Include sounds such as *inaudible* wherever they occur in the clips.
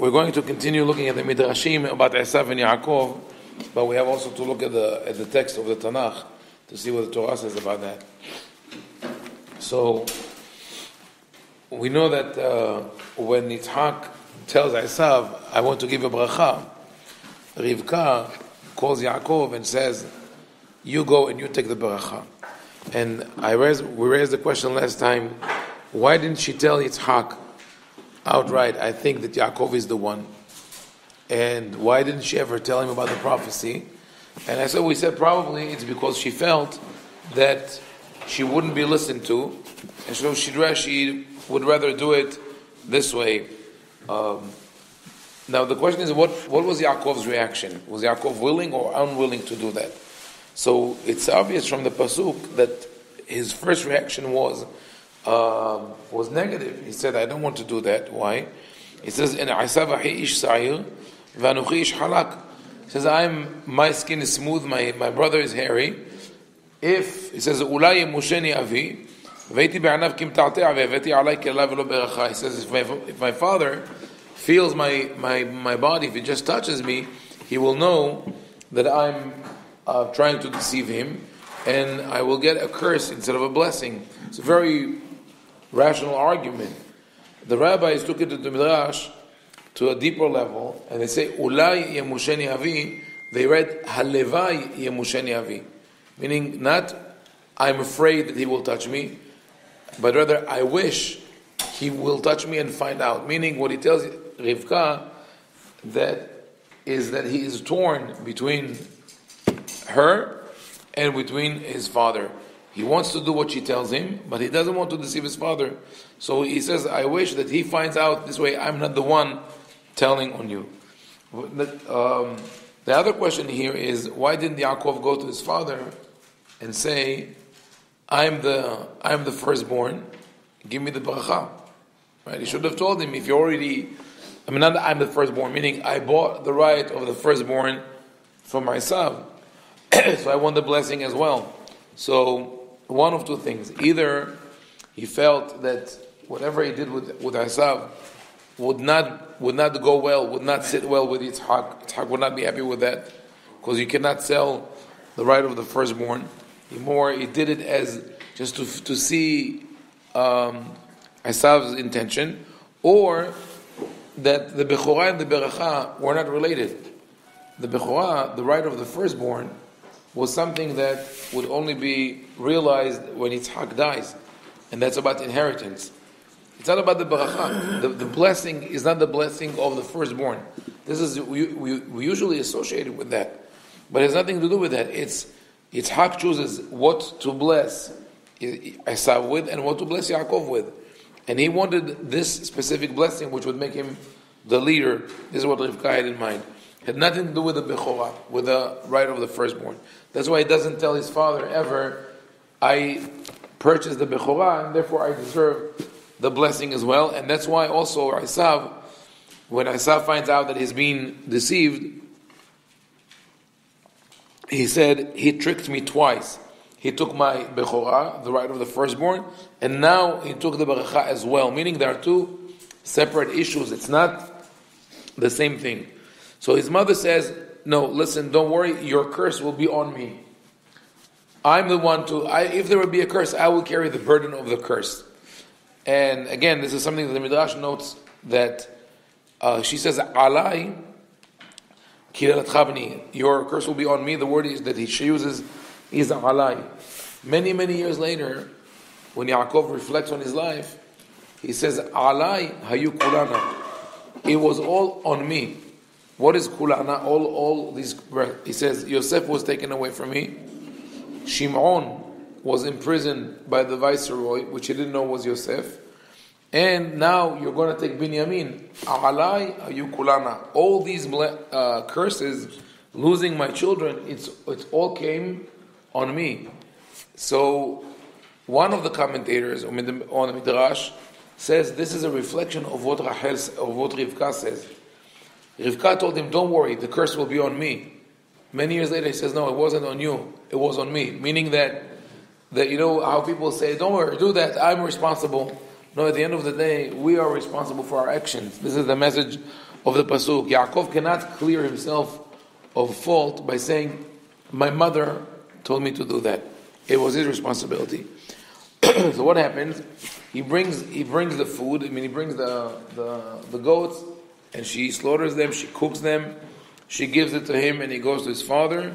we're going to continue looking at the Midrashim about Esav and Yaakov, but we have also to look at the, at the text of the Tanakh to see what the Torah says about that. So, we know that uh, when Yitzhak tells Esav, I want to give a bracha, Rivka calls Yaakov and says, you go and you take the bracha. And I raised, we raised the question last time, why didn't she tell Yitzhak outright, I think that Yaakov is the one? And why didn't she ever tell him about the prophecy? And I said, we said probably it's because she felt that she wouldn't be listened to, and so she she would rather do it this way. Um, now the question is, what, what was Yaakov's reaction? Was Yaakov willing or unwilling to do that? So it's obvious from the pasuk that his first reaction was uh, was negative. He said, "I don't want to do that." Why? He says, "In Asavahi ish sa'ir, v'anuchi ish halak." He says, "I'm my skin is smooth, my my brother is hairy." If he says, "Ulay musheni avi." Veti beanav kim tartha He says, if my, if my father feels my, my, my body, if he just touches me, he will know that I'm uh, trying to deceive him, and I will get a curse instead of a blessing. It's a very rational argument. The rabbis took it to the Midrash to a deeper level, and they say, Ulai yemusheni avi, they read, Halevai yemusheni avi. Meaning, not, I'm afraid that he will touch me, but rather, I wish he will touch me and find out. Meaning, what he tells Rivka, that is that he is torn between her and between his father. He wants to do what she tells him, but he doesn't want to deceive his father. So he says, I wish that he finds out this way I'm not the one telling on you. Um, the other question here is why didn't Yaakov go to his father and say, I'm the, I'm the firstborn, give me the bracha? Right? He should have told him, if you already, I mean, not I'm the firstborn, meaning I bought the right of the firstborn for myself. *clears throat* so I want the blessing as well. So one of two things: either he felt that whatever he did with with Esav would not would not go well, would not sit well with Yitzhak. Yitzhak would not be happy with that because you cannot sell the right of the firstborn. He more he did it as just to to see um, Esav's intention, or that the Bechorah and the Beracha were not related. The Bechorah, the right of the firstborn, was something that would only be realized when Yitzhak dies, and that's about inheritance. It's not about the baracha. The, the, blessing is not the blessing of the firstborn. This is we, we, we usually associate it with that, but it has nothing to do with that. It's Yitzhak chooses what to bless Esav with and what to bless Yaakov with, and he wanted this specific blessing, which would make him the leader. This is what Rivka had in mind. Had nothing to do with the bechorah, with the right of the firstborn. That's why he doesn't tell his father ever, I purchased the Bechorah and therefore I deserve the blessing as well. And that's why also Isav, when Isav finds out that he's being deceived, he said, he tricked me twice. He took my Bechorah, the right of the firstborn, and now he took the Beracha as well. Meaning there are two separate issues. It's not the same thing. So his mother says, no, listen, don't worry, your curse will be on me. I'm the one to, I, if there would be a curse, I will carry the burden of the curse. And again, this is something that the Midrash notes that uh, she says, Alai, your curse will be on me. The word is that he, she uses is Alai. Many, many years later, when Yaakov reflects on his life, he says, Alai hayu kulana. It was all on me. What is kulana? All, all these, he says, Yosef was taken away from me. Shimon was imprisoned by the viceroy, which he didn't know was Yosef. And now you're going to take Binyamin. Alai kulana. All these uh, curses, losing my children, it's, it all came on me. So one of the commentators on the Midrash says this is a reflection of what Rachel, of what Rivka says. Rivka told him, Don't worry, the curse will be on me. Many years later, he says, No, it wasn't on you, it was on me. Meaning that, that you know how people say, Don't worry, do that, I'm responsible. No, at the end of the day, we are responsible for our actions. This is the message of the pasuk. Yaakov cannot clear himself of fault by saying, "My mother told me to do that. It was his responsibility." *clears throat* so what happens? He brings he brings the food. I mean, he brings the the, the goats, and she slaughters them. She cooks them. She gives it to him, and he goes to his father,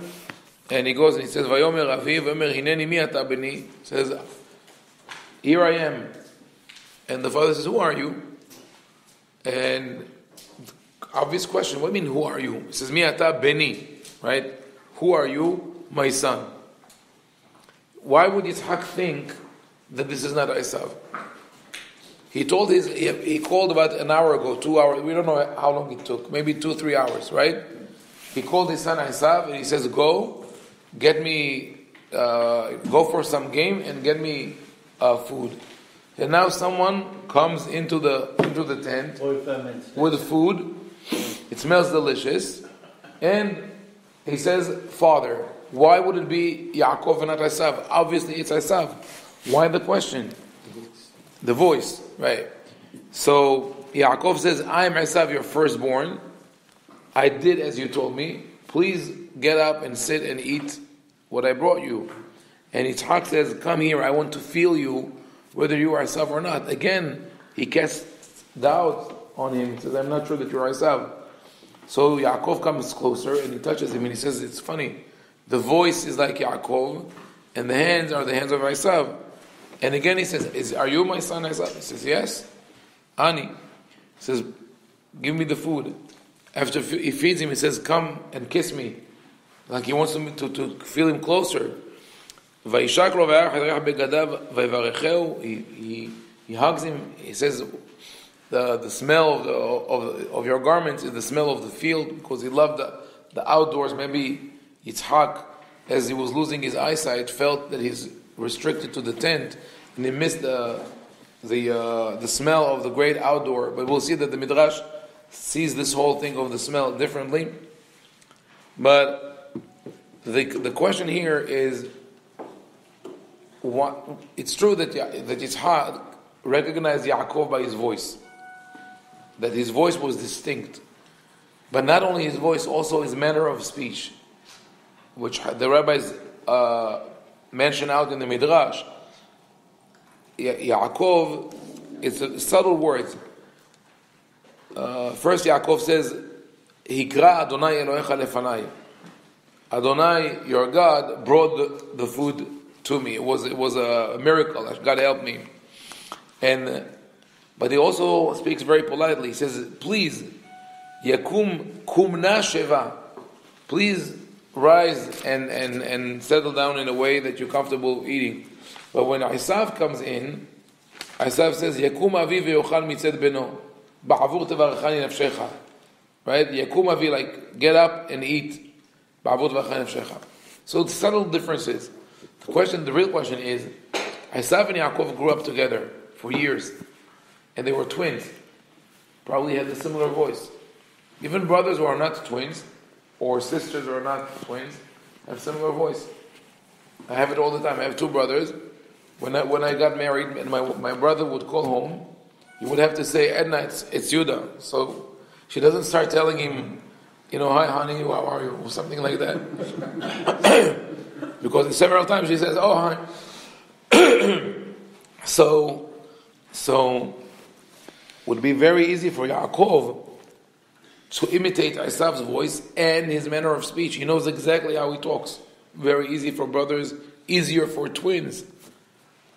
and he goes and he says, "Vayomer aviv, hineni mi ata beni." Says, "Here I am," and the father says, "Who are you?" And obvious question. What do you mean? Who are you? He says, "Mi ata beni." Right? Who are you? My son. Why would Yitzhak think that this is not Esav? He told his, he, he, called about an hour ago, two hours, we don't know how long it took, maybe two, three hours, right? He called his son Esav and he says, Go, get me, uh, go for some game and get me uh, food. And now someone comes into the into the tent with food. It smells delicious, and he says, "Father, why would it be Yaakov and not Esav? Obviously, it's Esav. Why the question? The voice, right? So Yaakov says, "I am Esav, your firstborn. I did as you told me. Please get up and sit and eat what I brought you." And Yitzhak says, "Come here. I want to feel you." whether you are Esav or not. Again, he casts doubt on him. He says, I'm not sure that you're Esav. So Yaakov comes closer and he touches him and he says, It's funny. The voice is like Yaakov and the hands are the hands of Esav. And again he says, Is, Are you my son He says, Yes. Ani says, Give me the food. After he feeds him, he says, Come and kiss me. Like he wants me to, to feel him closer. He, he, he hugs him. He says, the, the smell of, the, of, of, your garments is the smell of the field because he loved the, the outdoors. Maybe Yitzhak, as he was losing his eyesight, felt that his restricted to the tent, and he missed the, the, uh, the smell of the great outdoor. But we'll see that the Midrash sees this whole thing of the smell differently. But the, the question here is what, it's true that, that Yitzhak recognized Yaakov by his voice, that his voice was distinct. But not only his voice, also his manner of speech, which the rabbis uh, mention out in the Midrash. Ya- Yaakov, it's a subtle word. Uh, first, Yaakov says, Hikra Adonai Elohecha lefanai. Adonai, your God, brought the, the food to me. It was it was a miracle. God helped me. And but he also speaks very politely. He says, "Please, yakum kumna sheva. Please rise and, and, and settle down in a way that you're comfortable eating." But when Isav comes in, Isav says, "Yakum avi ve'ochal mitzed beno ba'avur tevarachani nafshecha." Right? Yakum avi, like get up and eat. Ba'avur tevarachani nafshecha. So subtle differences. The question, the real question is, Esav and Yaakov grew up together for years, and they were twins. Probably had a similar voice. Even brothers who are not twins, or sisters or not twins, have similar voice. I have it all the time. I have two brothers. When I, when I got married, and my, my brother would call home, he would have to say, Edna, it's, it's Yuda. So she doesn't start telling him, you know, hi honey, how are you? Or something like that. *laughs* Because several times she says, "Oh, hi." *clears throat* so, so would be very easy for Yaakov to imitate Esav's voice and his manner of speech. He knows exactly how he talks. Very easy for brothers, easier for twins.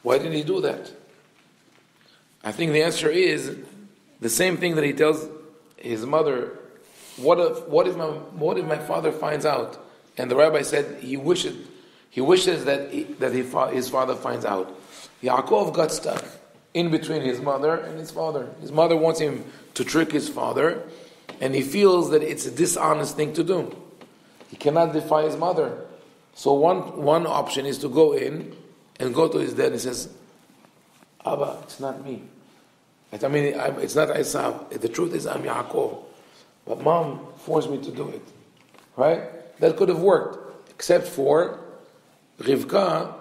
Why didn't he do that? I think the answer is the same thing that he tells his mother. What if, what if, my, what if my father finds out? And the rabbi said he wishes he wishes that, he, that he, his father finds out. Yaakov got stuck in between his mother and his father. His mother wants him to trick his father, and he feels that it's a dishonest thing to do. He cannot defy his mother. So one, one option is to go in and go to his dad and says, Abba, it's not me. I mean, it's not Esav. The truth is I'm Yaakov. But mom forced me to do it. Right? That could have worked, except for Rivka,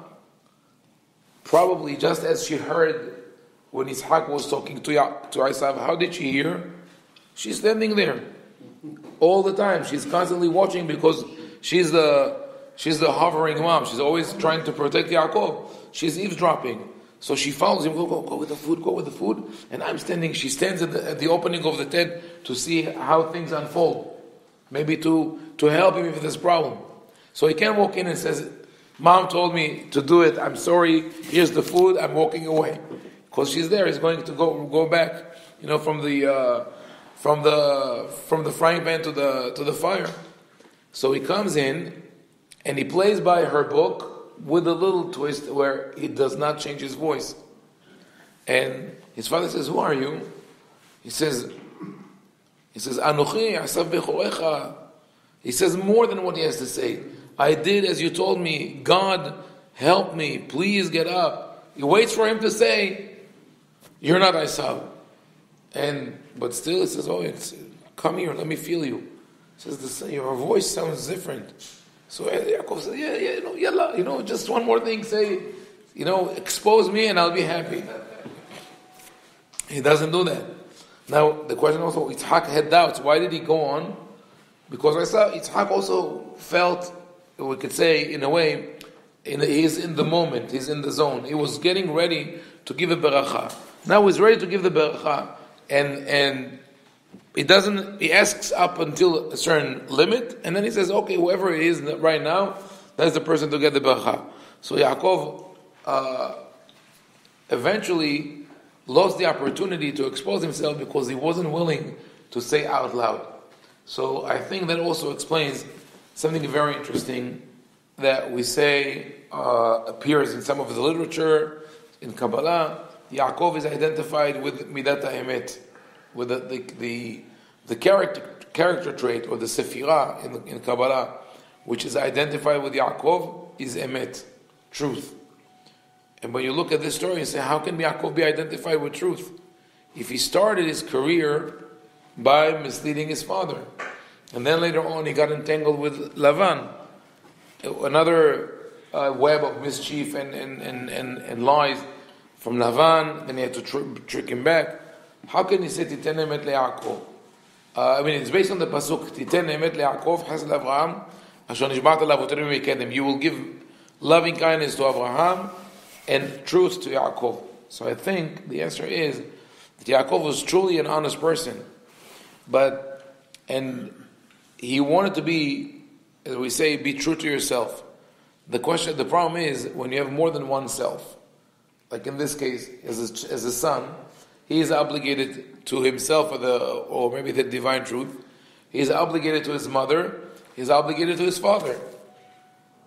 probably just as she heard when Ishaq was talking to, ya- to Isav, how did she hear? She's standing there all the time. She's constantly watching because she's the she's the hovering mom. She's always trying to protect Yaakov. She's eavesdropping. So she follows him, go, go, go with the food, go with the food. And I'm standing, she stands at the, at the opening of the tent to see how things unfold. Maybe to, to help him with this problem. So he can't walk in and says, Mom told me to do it. I'm sorry. Here's the food. I'm walking away. Because she's there. He's going to go, go back, you know, from the, uh, from the from the frying pan to the to the fire. So he comes in and he plays by her book with a little twist where he does not change his voice. And his father says, "Who are you?" He says, "He says Anuchi asav bechorecha." He says more than what he has to say. I did as you told me. God, help me. Please get up. He waits for him to say, "You're not Isav." And but still, it says, "Oh, it's, come here, let me feel you." It says, the, "Your voice sounds different." So eh, Yaakov says, "Yeah, yeah, you know, yalla, you know, just one more thing. Say, you know, expose me, and I'll be happy." He doesn't do that. Now the question also, Yitzhak had doubts. Why did he go on? Because I saw Yitzhak also felt, we could say, in a way, in, he's in the moment, he's in the zone. He was getting ready to give a beracha. Now he's ready to give the beracha and and he doesn't. He asks up until a certain limit, and then he says, "Okay, whoever it is right now, that's the person to get the bracha." So Yaakov uh, eventually lost the opportunity to expose himself because he wasn't willing to say out loud. So I think that also explains something very interesting that we say uh, appears in some of the literature in Kabbalah Yaakov is identified with Midat HaEmet, with the, the, the, the, character, character trait or the Sefirah in, in Kabbalah, which is identified with Yaakov, is Emet, truth. And when you look at this story, you say, how can Yaakov be identified with truth? If he started his career by misleading his father, and then later on he got entangled with Lavan, another uh, web of mischief and, and, and, and, and lies from Lavan, then he had to tr- trick him back. How can he say Titen emet? Uh, I mean, it's based on the pasuk Titen emet le'Yaakov hasel Avraham asher nishba'at lavotenu mekedem. You will give loving kindness to Abraham and truth to Yaakov. So I think the answer is that Yaakov was truly an honest person, but and he wanted to be, as we say, be true to yourself. The question, the problem is when you have more than one self like in this case, as a, as a son, he is obligated to himself or the or maybe the divine truth. He is obligated to his mother. He is obligated to his father.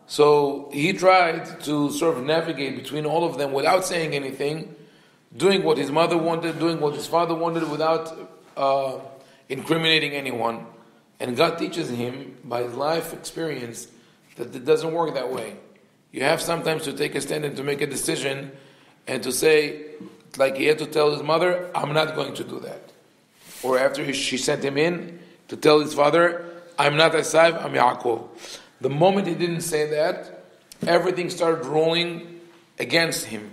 So he tried to sort of navigate between all of them without saying anything, doing what his mother wanted, doing what his father wanted without uh, incriminating anyone. And God teaches him by his life experience that it doesn't work that way. You have sometimes to take a stand and to make a decision and to say, like he had to tell his mother, I'm not going to do that. Or after he, she sent him in to tell his father, I'm not Esav, I'm Yaakov. The moment he didn't say that, everything started rolling against him.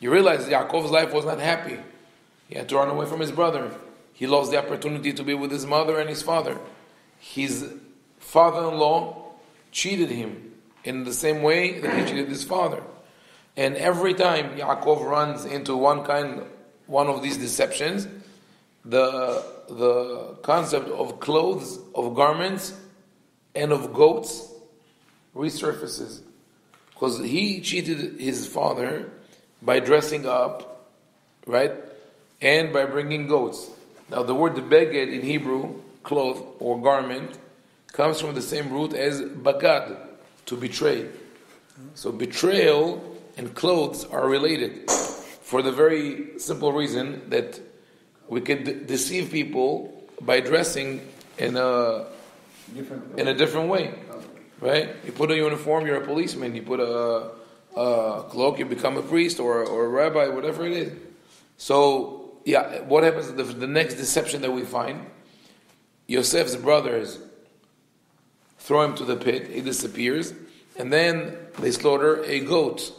You realize Yaakov's life was not happy. He had to run away from his brother. He lost the opportunity to be with his mother and his father. His father in law cheated him in the same way that he cheated his father. And every time Yaakov runs into one kind, one of these deceptions, the the concept of clothes, of garments, and of goats resurfaces. Because he cheated his father by dressing up, right? And by bringing goats. Now, the word beged in Hebrew, cloth or garment, comes from the same root as bagad, to betray. So, betrayal and clothes are related for the very simple reason that we could deceive people by dressing in a in a different way, right? You put a uniform, you're a policeman. You put a, a cloak, you become a priest or, or a rabbi, whatever it is. So, yeah, what happens? The, the next deception that we find, Yosef's brothers throw him to the pit. He disappears, and then they slaughter a goat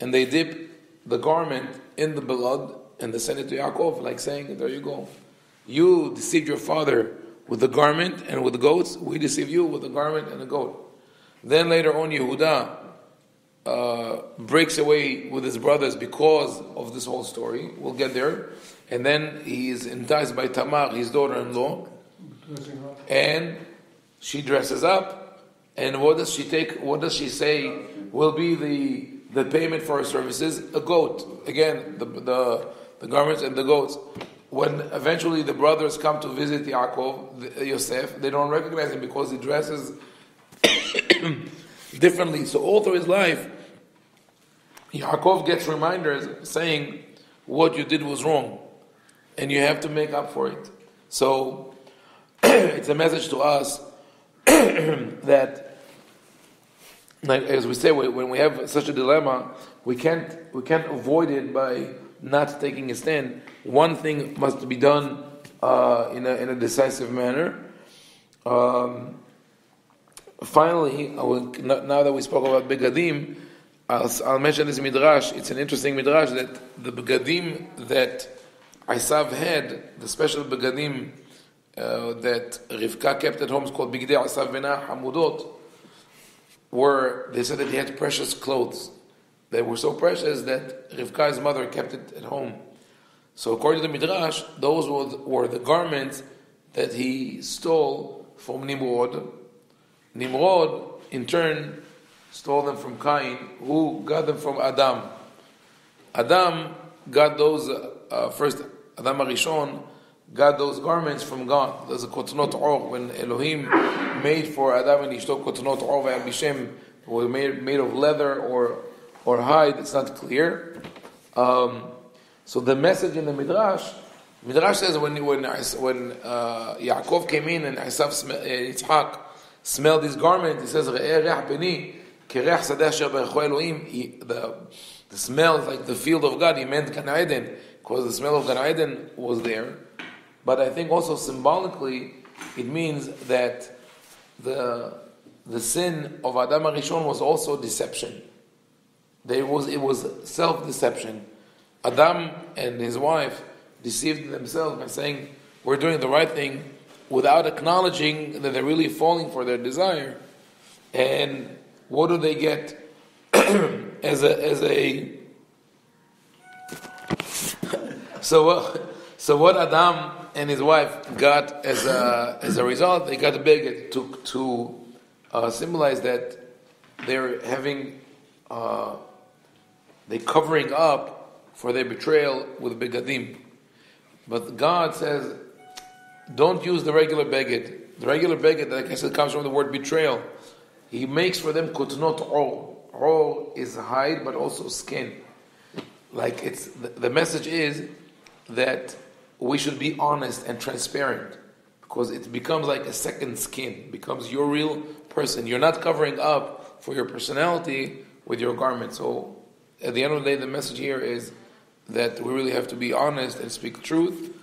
and they dip the garment in the blood and they send it to Yaakov, like saying, There you go. You deceived your father with the garment and with the goats. We deceive you with the garment and the goat. Then later on, Yehuda uh, breaks away with his brothers because of this whole story. We'll get there. And then he is enticed by Tamar, his daughter-in-law, and she dresses up. And what does she take? What does she say will be the the payment for her services? A goat. Again, the the, the garments and the goats. When eventually the brothers come to visit Yaakov, Yosef, they don't recognize him because he dresses *coughs* differently. So all through his life, Yaakov gets reminders saying what you did was wrong, and you have to make up for it. So *coughs* it's a message to us *coughs* that, as we say, when we have such a dilemma, we can't we can't avoid it by not taking a stand. One thing must be done uh, in a in a decisive manner. Um, finally, will, now that we spoke about begadim, I'll, I'll, mention this midrash. It's an interesting midrash that the begadim that Isav had, the special begadim uh, that Rivka kept at home, is called Bigdei Isav Benah Hamudot, were they said that he had precious clothes. They were so precious that Rivka's mother kept it at home. So according to the midrash, those were the, were the garments that he stole from Nimrod Nimrod, in turn, stole them from Cain, who got them from Adam. Adam got those, uh, first, Adam Arishon got those garments from God. There's a kotnot or, when Elohim made for Adam and Ishto kotnot or v'abishem, were made, made of leather or, or hide, it's not clear. Um, so the message in the Midrash, Midrash says when, when, when uh, Yaakov came in and Esav, uh, Yitzhak, smell these garments, he says, the, the smell is like the field of God. He meant Gan Eden, because the smell of Gan Eden was there. But I think also symbolically, it means that the, the sin of Adam Arishon was also deception. There was, it was self-deception. Adam and his wife deceived themselves by saying, we're doing the right thing, without acknowledging that they're really falling for their desire. And what do they get *clears throat* as a as a so what so what Adam and his wife got as a as a result they got a beged to to uh, symbolize that they're having uh, they covering up for their betrayal with begadim. But God says don't use the regular beged. The regular beged, like I said, comes from the word betrayal. He makes for them kutnot or. Or is hide, but also skin. Like it's the, the message is that we should be honest and transparent because it becomes like a second skin, becomes your real person. You're not covering up for your personality with your garment. So at the end of the day, the message here is that we really have to be honest and speak truth.